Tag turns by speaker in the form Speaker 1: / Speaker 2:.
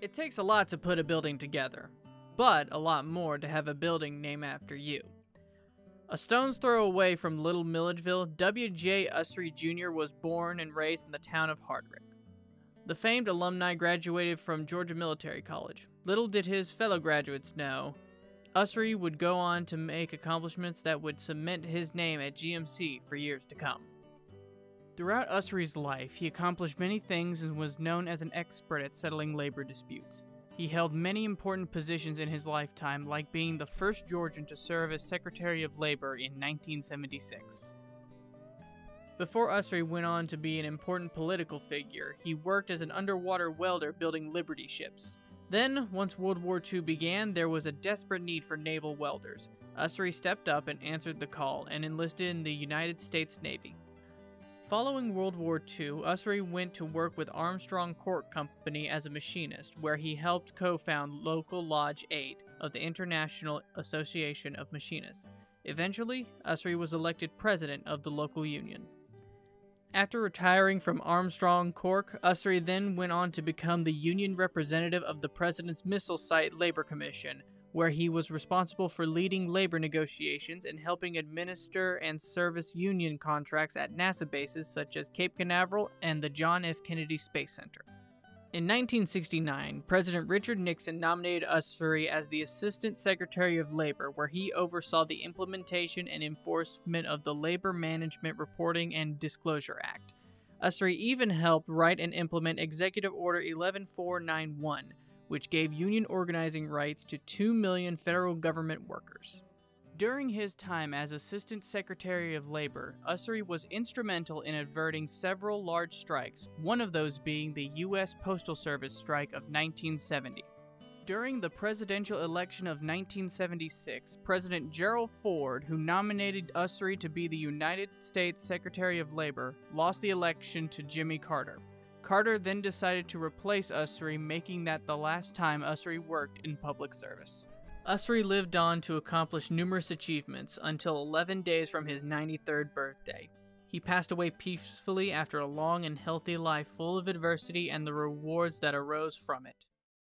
Speaker 1: It takes a lot to put a building together, but a lot more to have a building named after you. A stone's throw away from Little Milledgeville, W.J. Usery Jr. was born and raised in the town of Hardwick. The famed alumni graduated from Georgia Military College. Little did his fellow graduates know, Usery would go on to make accomplishments that would cement his name at GMC for years to come. Throughout Usery's life, he accomplished many things and was known as an expert at settling labor disputes. He held many important positions in his lifetime, like being the first Georgian to serve as Secretary of Labor in 1976. Before Usery went on to be an important political figure, he worked as an underwater welder building Liberty ships. Then, once World War II began, there was a desperate need for naval welders. Usery stepped up and answered the call and enlisted in the United States Navy. Following World War II, Usery went to work with Armstrong Cork Company as a machinist, where he helped co found Local Lodge 8 of the International Association of Machinists. Eventually, Usery was elected president of the local union. After retiring from Armstrong Cork, Usery then went on to become the union representative of the President's Missile Site Labor Commission, where he was responsible for leading labor negotiations and helping administer and service union contracts at NASA bases such as Cape Canaveral and the John F. Kennedy Space Center. In 1969, President Richard Nixon nominated Usery as the Assistant Secretary of Labor, where he oversaw the implementation and enforcement of the Labor Management Reporting and Disclosure Act. Usery even helped write and implement Executive Order 11491, which gave union organizing rights to 2 million federal government workers. During his time as Assistant Secretary of Labor, Usery was instrumental in averting several large strikes, one of those being the U.S. Postal Service strike of 1970. During the presidential election of 1976, President Gerald Ford, who nominated Usery to be the United States Secretary of Labor, lost the election to Jimmy Carter. Carter then decided to replace Usery, making that the last time Usery worked in public service. Usery lived on to accomplish numerous achievements until 11 days from his 93rd birthday. He passed away peacefully after a long and healthy life full of adversity and the rewards that arose from it.